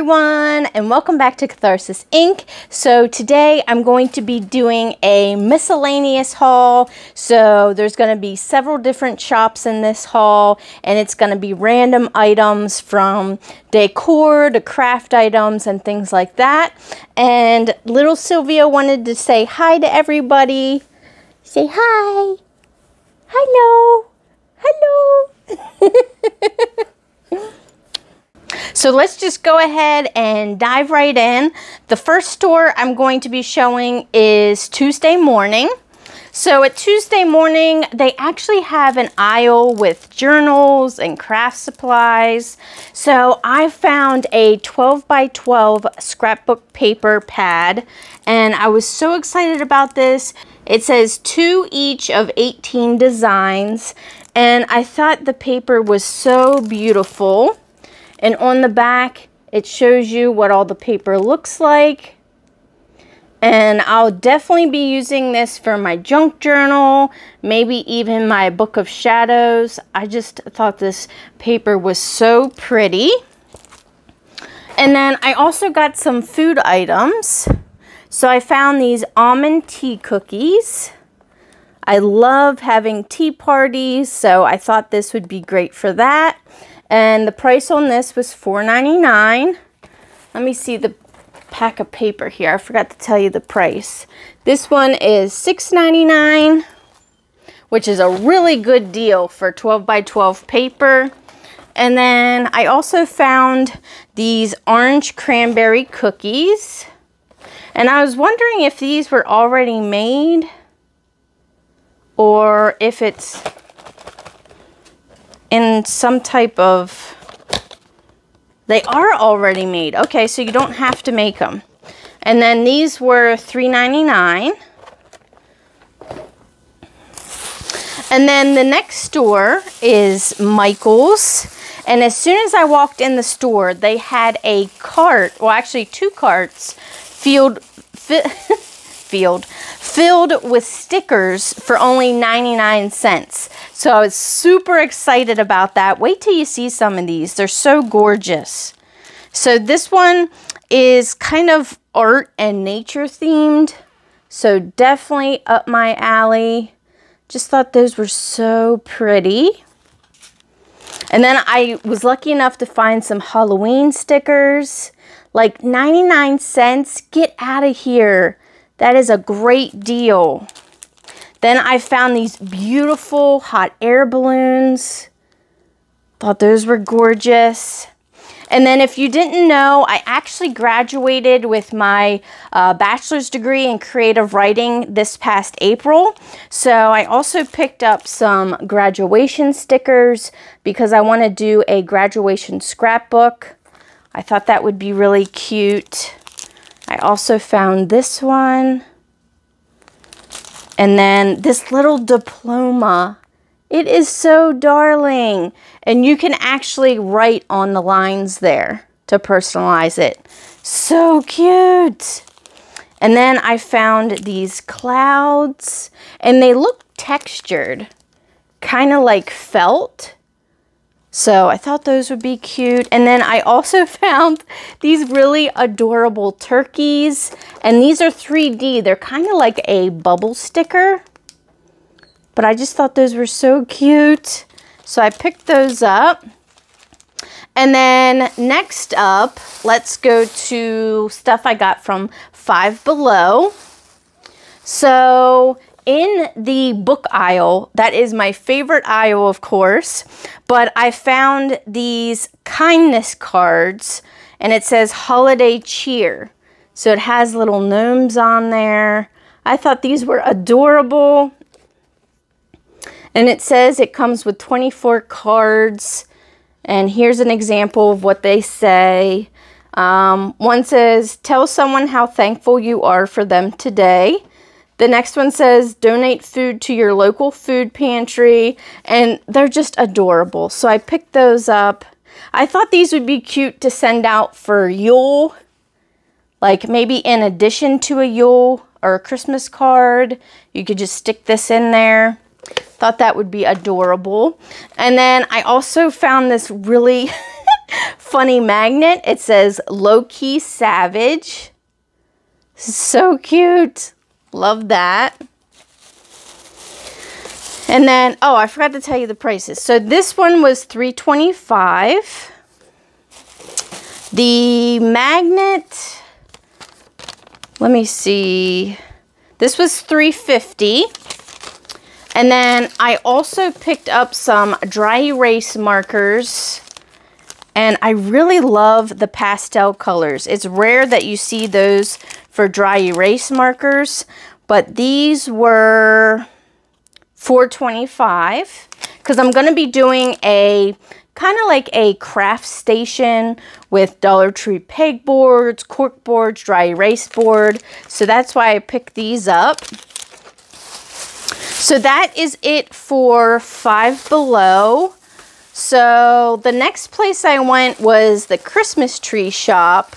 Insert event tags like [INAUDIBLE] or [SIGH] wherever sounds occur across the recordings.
everyone and welcome back to Catharsis Inc. So today I'm going to be doing a miscellaneous haul. So there's going to be several different shops in this haul and it's going to be random items from decor to craft items and things like that. And little Sylvia wanted to say hi to everybody. Say hi. Hello. Hello. [LAUGHS] So let's just go ahead and dive right in. The first store I'm going to be showing is Tuesday Morning. So at Tuesday Morning, they actually have an aisle with journals and craft supplies. So I found a 12 by 12 scrapbook paper pad and I was so excited about this. It says two each of 18 designs and I thought the paper was so beautiful. And on the back, it shows you what all the paper looks like. And I'll definitely be using this for my junk journal, maybe even my book of shadows. I just thought this paper was so pretty. And then I also got some food items. So I found these almond tea cookies. I love having tea parties, so I thought this would be great for that. And the price on this was $4.99. Let me see the pack of paper here. I forgot to tell you the price. This one is $6.99, which is a really good deal for 12 by 12 paper. And then I also found these orange cranberry cookies. And I was wondering if these were already made or if it's in some type of, they are already made. Okay, so you don't have to make them. And then these were $3.99. And then the next store is Michaels. And as soon as I walked in the store, they had a cart, well actually two carts, filled, [LAUGHS] field filled with stickers for only 99 cents. So I was super excited about that. Wait till you see some of these. They're so gorgeous. So this one is kind of art and nature themed. So definitely up my alley. Just thought those were so pretty. And then I was lucky enough to find some Halloween stickers. Like 99 cents. Get out of here. That is a great deal. Then I found these beautiful hot air balloons. Thought those were gorgeous. And then if you didn't know, I actually graduated with my uh, bachelor's degree in creative writing this past April. So I also picked up some graduation stickers because I want to do a graduation scrapbook. I thought that would be really cute. I also found this one. And then this little diploma. It is so darling. And you can actually write on the lines there to personalize it. So cute. And then I found these clouds and they look textured, kind of like felt. So I thought those would be cute. And then I also [LAUGHS] found these really adorable turkeys. And these are 3D. They're kind of like a bubble sticker. But I just thought those were so cute. So I picked those up. And then next up, let's go to stuff I got from Five Below. So in the book aisle, that is my favorite aisle, of course, but I found these kindness cards and it says holiday cheer. So it has little gnomes on there. I thought these were adorable. And it says it comes with 24 cards. And here's an example of what they say. Um, one says, tell someone how thankful you are for them today. The next one says donate food to your local food pantry and they're just adorable. So I picked those up. I thought these would be cute to send out for Yule, like maybe in addition to a Yule or a Christmas card. You could just stick this in there. Thought that would be adorable. And then I also found this really [LAUGHS] funny magnet. It says low key savage. So cute. Love that. And then, oh, I forgot to tell you the prices. So this one was 325 The magnet, let me see. This was 350 And then I also picked up some dry erase markers. And I really love the pastel colors. It's rare that you see those for dry erase markers. But these were 425 because I'm going to be doing a kind of like a craft station with Dollar Tree pegboards, cork boards, dry erase board. So that's why I picked these up. So that is it for Five Below. So the next place I went was the Christmas Tree Shoppe.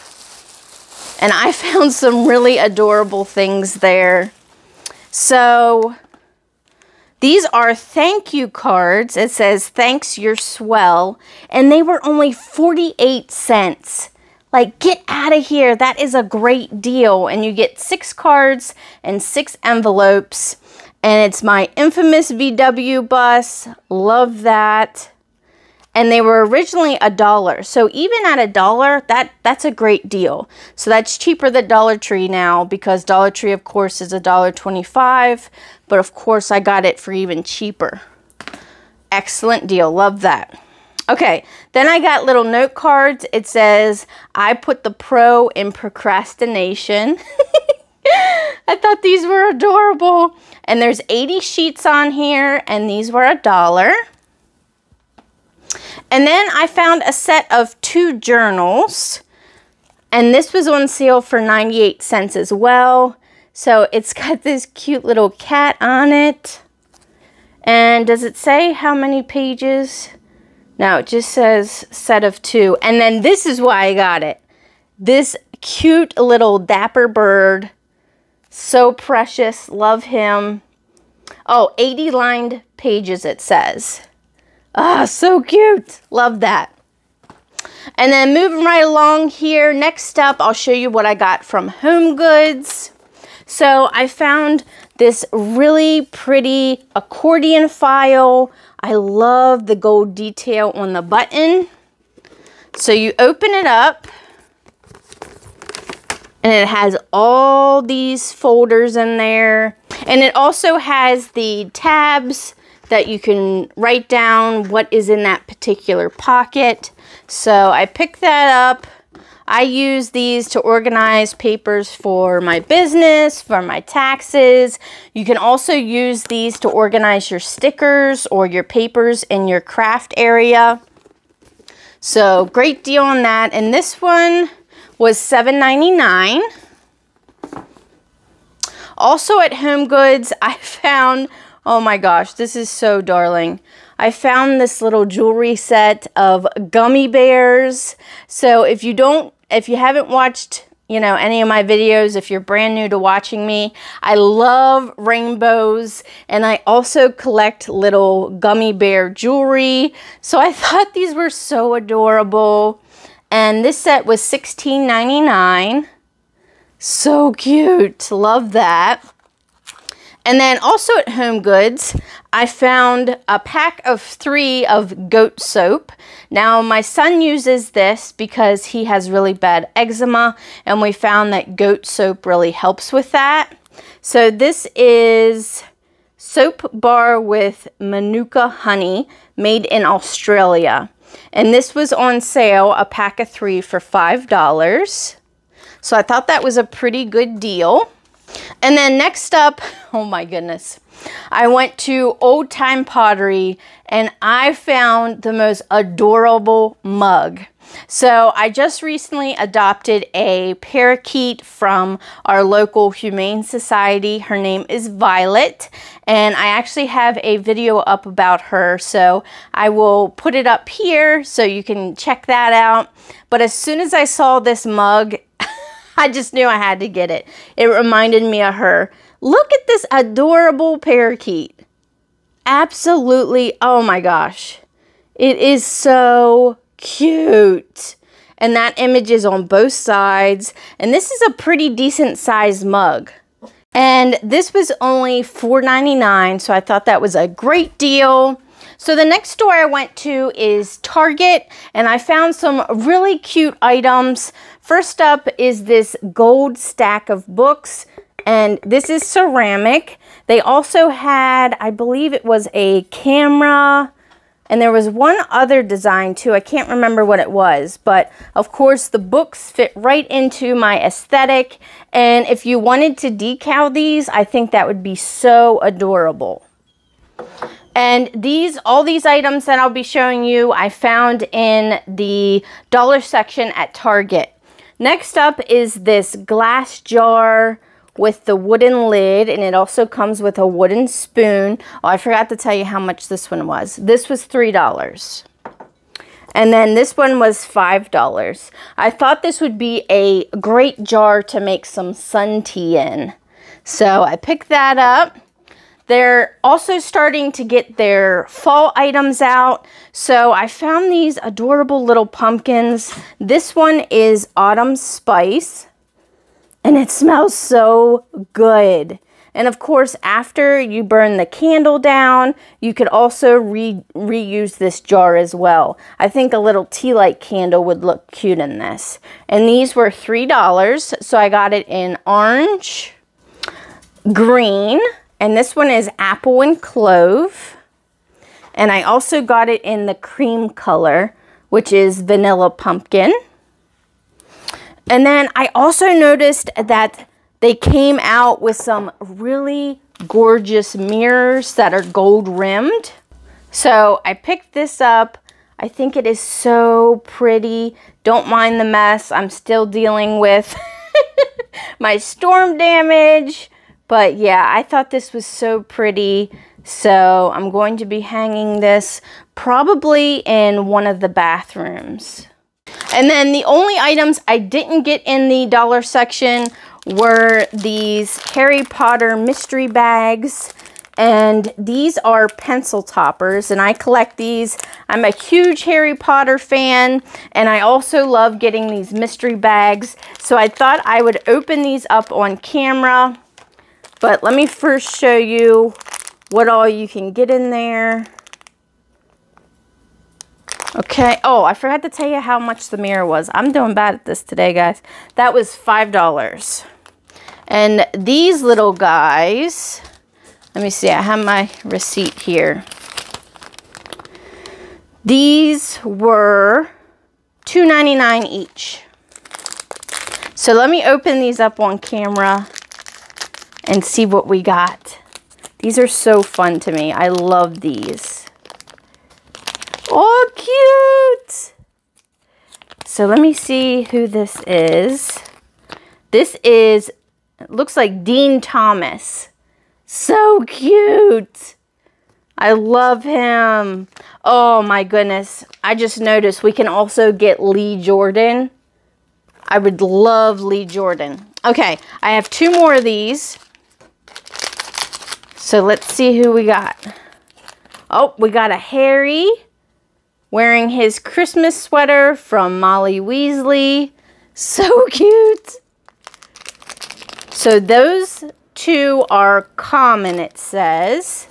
And I [LAUGHS] found some really adorable things there. So these are thank you cards. It says, thanks, you're swell. And they were only 48 cents. Like, get out of here. That is a great deal. And you get six cards and six envelopes. And it's my infamous VW bus. Love that and they were originally a dollar. So even at a dollar, that that's a great deal. So that's cheaper than Dollar Tree now because Dollar Tree, of course, is a dollar twenty-five. But of course, I got it for even cheaper. Excellent deal. Love that. Okay, then I got little note cards. It says, I put the pro in procrastination. [LAUGHS] I thought these were adorable. And there's 80 sheets on here, and these were a dollar. And then I found a set of two journals. And this was on sale for 98 cents as well. So it's [LAUGHS] got this cute little cat on it. And does it say how many pages? No, it just says set of two. And then this is why I got it. This cute little dapper bird. So precious. Love him. Oh, 80 lined pages it says. Ah, so cute. Love that. And then moving right along here, next up, I'll show you what I got from Home Goods. So I found this really pretty accordion file. I love the gold detail on the button. So you open it up and it has all these folders in there. And it also has the tabs that you can write down what is in that particular pocket. So I picked that up. I use these to organize papers for my business, for my taxes. You can also use these to organize your stickers or your papers in your craft area. So great deal on that. And this one was $7.99. Also at Home Goods, [LAUGHS] I found Oh my gosh, this is so darling. I found this little jewelry set of gummy bears. So if you don't, if you haven't watched, you know, any of my videos, if you're brand new to watching me, I love rainbows and I also collect little gummy bear jewelry. So I [LAUGHS] thought these were so adorable. And this set was $16.99. So cute. Love that. And then also at Home Goods, I found a pack of three of goat soap. Now, my son uses this because he has really bad eczema, and we found that goat soap really helps with that. So this is soap bar with Manuka honey made in Australia. And this was on sale, a pack of three for $5. So I thought that was a pretty good deal. And then next up, [LAUGHS] oh my goodness, I went to Old Time Pottery and I found the most adorable mug. So I just recently adopted a parakeet from our local Humane Society. Her name is Violet and I actually have a video up about her. So I will put it up here so you can check that out. But as soon as I saw this mug, [LAUGHS] I just knew I had to get it. It reminded me of her. Look at this adorable parakeet. Absolutely, oh my gosh. It is so cute. And that image is on both sides. And this is a pretty decent sized mug. And this was only $4.99, so I thought that was a great deal. So the next store I went to is Target, and I found some really cute items. First up is this gold stack of books, and this is ceramic. They also had, I believe it was a camera, and there was one other design too. I can't remember what it was, but of course the books fit right into my aesthetic. And if you wanted to decal these, I think that would be so adorable. And these, all these items that I'll be showing you, I found in the dollar section at Target. Next up is this glass jar with the wooden lid and it also comes with a wooden spoon. Oh, I forgot to tell you how much this one was. This was $3. And then this one was $5. I thought this would be a great jar to make some sun tea in. So I picked that up. They're also starting to get their fall items out. So I found these adorable little pumpkins. This one is Autumn Spice and it smells so good. And of course, after you burn the candle down, you could also re reuse this jar as well. I think a little tea light candle would look cute in this. And these were $3, so I got it in orange, green, and this one is apple and clove. And I also got it in the cream color, which is vanilla pumpkin. And then I also noticed that they came out with some really gorgeous mirrors that are gold rimmed. So I picked this up. I think it is so pretty. Don't mind the mess. I'm still dealing with [LAUGHS] my storm damage. But yeah, I thought this was so pretty. So I'm going to be hanging this probably in one of the bathrooms. And then the only items I didn't get in the dollar section were these Harry Potter mystery bags. And these are pencil toppers, and I collect these. I'm a huge Harry Potter fan, and I also love getting these mystery bags. So I thought I would open these up on camera. But let me first show you what all you can get in there. Okay. Oh, I forgot to tell you how much the mirror was. I'm doing bad at this today, guys. That was $5. And these little guys, let me see, I have my receipt here. These were $2.99 each. So let me open these up on camera and see what we got. These are so fun to me. I love these. Oh, cute. So let me see who this is. This is, looks like Dean Thomas. So cute. I love him. Oh my goodness. I just noticed we can also get Lee Jordan. I would love Lee Jordan. Okay, I have two more of these. So let's see who we got. Oh, we got a Harry wearing his Christmas sweater from Molly Weasley. [LAUGHS] So cute. So those two are common, it says.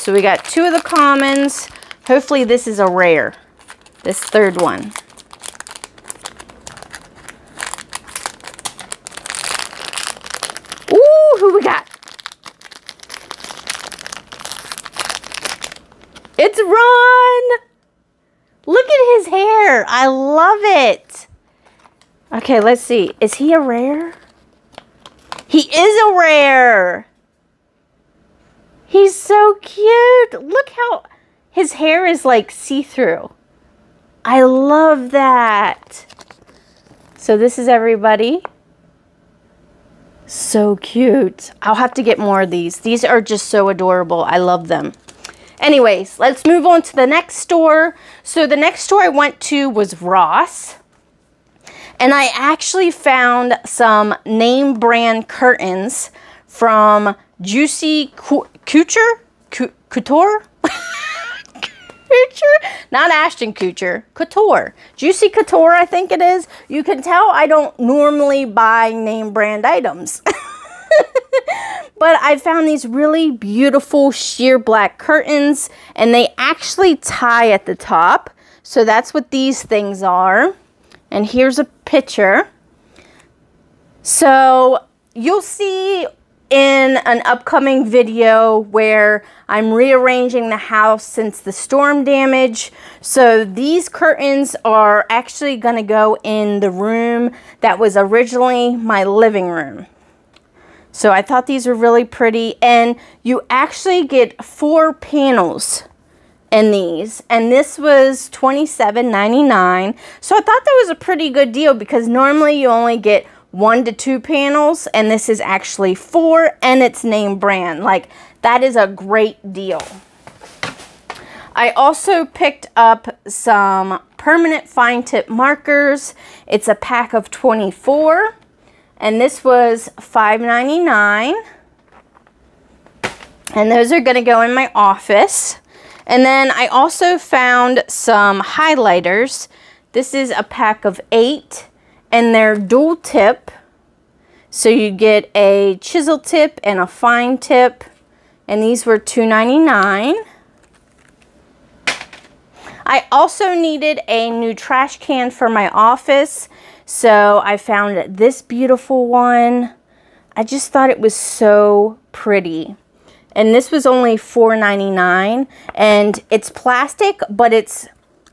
So we got two of the commons. Hopefully this is a rare, this third one. Ooh, who we got? It's Ron! Look at his hair. I love it. Okay, let's see. Is he a rare? He is a rare. He's so cute. Look how his hair is like see-through. I love that. So this is everybody. So cute. I'll have to get more of these. These are just so adorable. I love them. Anyways, let's move on to the next store. So the next store I went to was Ross. And I actually found some name brand curtains from Juicy Couture? [LAUGHS] Couture? Not Ashton Kutcher, Couture. Juicy Couture, I think it is. You can tell I don't normally buy name brand items. [LAUGHS] [LAUGHS] but I found these really beautiful sheer black curtains and they actually tie at the top. So that's what these things are. And here's a picture. So you'll see in an upcoming video where I'm rearranging the house since the storm damage. So these curtains are actually going to go in the room that was originally my living room. So I thought these were really pretty and you actually get four panels in these and this was $27.99 so I thought that was a pretty good deal because normally you only get one to two panels and this is actually four and it's name brand. Like that is a great deal. I also picked up some permanent fine tip markers. It's a pack of 24 and this was $5.99 and those are going to go in my office and then I also found some highlighters this is a pack of eight and they're dual tip. So you get a chisel tip and a fine tip. And these were $2.99. I also needed a new trash can for my office. So I found this beautiful one. I just thought it was so pretty. And this was only $4.99. And it's plastic, but it's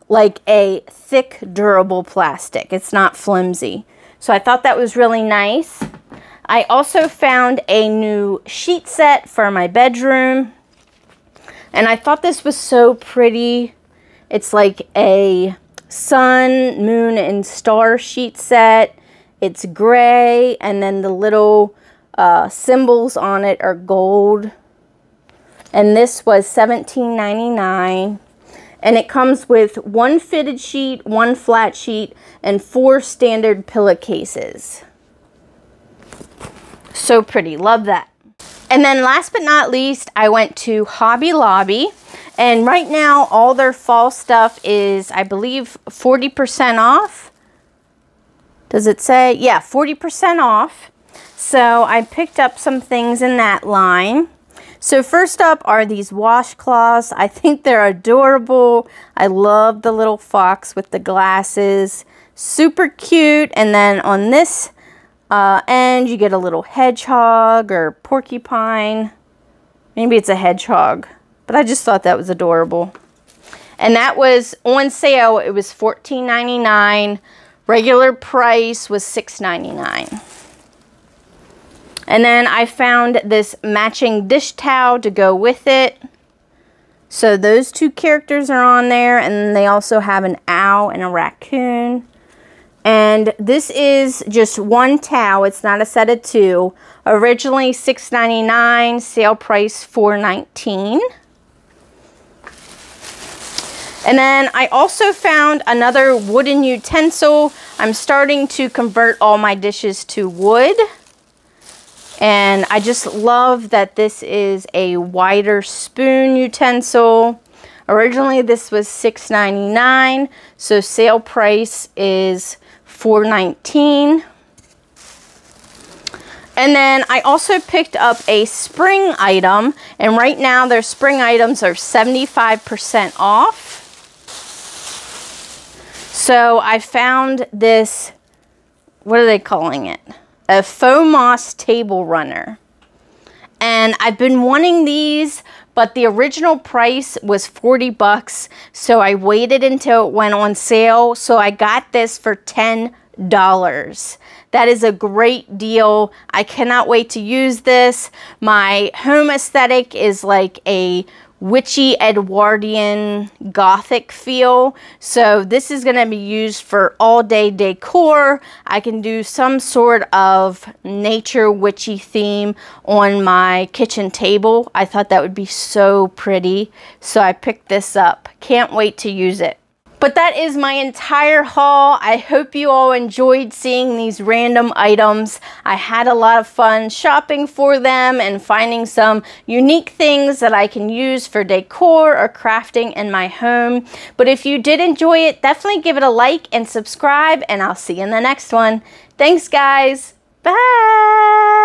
like a thick, durable plastic. It's not flimsy. So I thought that was really nice. I also found a new sheet set for my bedroom. And I thought this was so pretty. It's like a sun, moon, and star sheet set. It's gray, and then the little uh, symbols on it are gold. And this was $17.99 and it comes with one fitted sheet, one flat sheet, and four standard pillowcases. So pretty, love that. And then last but not least, I went to Hobby Lobby. And right now, all their fall stuff is, I believe, 40% off. Does it say? Yeah, 40% off. So I picked up some things in that line. So first up are these washcloths. I think they're adorable. I love the little fox with the glasses. Super cute. And then on this uh, end, you get a little hedgehog or porcupine. Maybe it's a hedgehog. But I just thought that was adorable. And that was on sale. It was $14.99. Regular price was $6.99. And then I found this matching dish towel to go with it. So those two characters are on there and they also have an owl and a raccoon. And this is just one towel. It's not a set of two. Originally $6.99, sale price $4.19. And then I also found another wooden utensil. I'm starting to convert all my dishes to wood. And I just love that this is a wider spoon utensil. Originally this was $6.99, so sale price is $4.19. And then I also picked up a spring item, and right now their spring items are 75% off. So I found this, what are they calling it? a faux moss table runner. And I've been wanting these, but the original price was 40 bucks. So I waited until it went on sale. So I got this for $10. That is a great deal. I cannot wait to use this. My home aesthetic is like a witchy Edwardian gothic feel. So this is going to be used for all day decor. I can do some sort of nature witchy theme on my kitchen table. I thought that would be so pretty. So I picked this up. Can't wait to use it. But that is my entire haul. I hope you all enjoyed seeing these random items. I had a lot of fun shopping for them and finding some unique things that I can use for decor or crafting in my home. But if you did enjoy it, definitely give it a like and subscribe and I'll see you in the next one. Thanks guys. Bye.